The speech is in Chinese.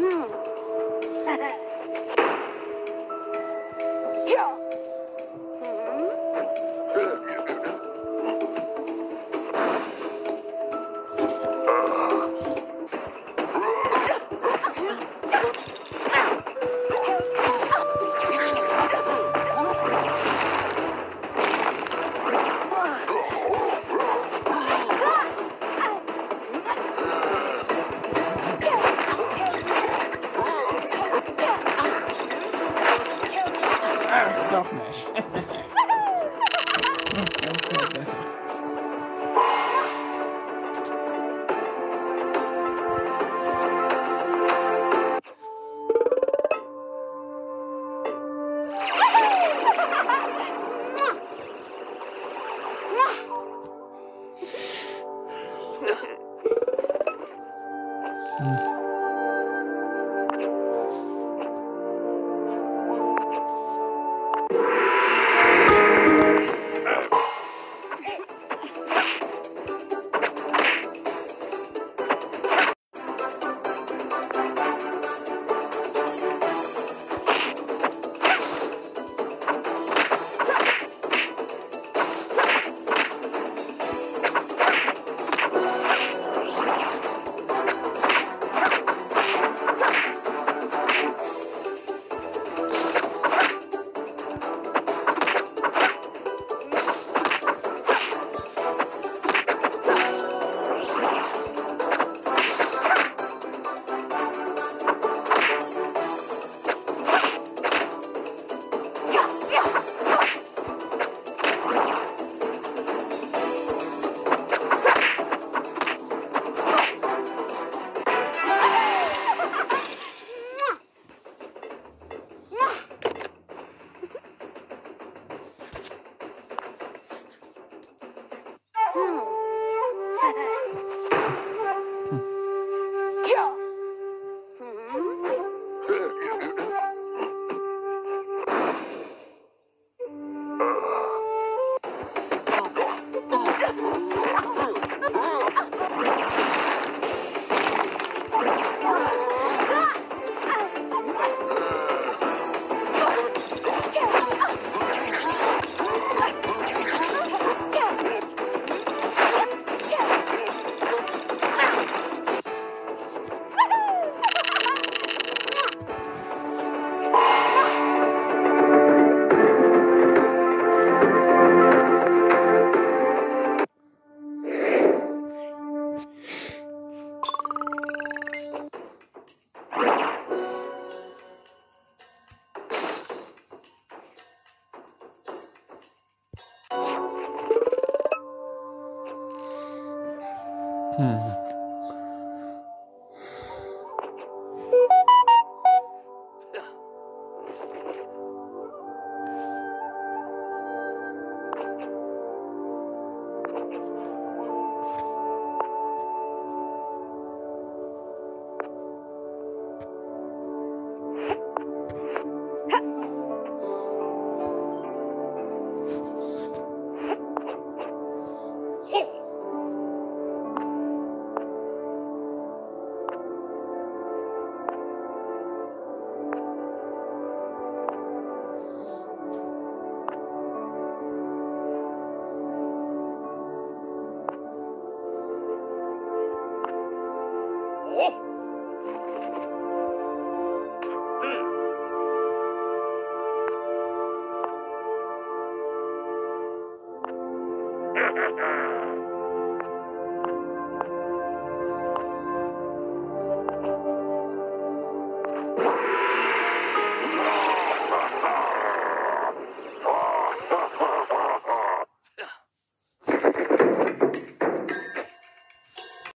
Hmm. doch nicht. 哦。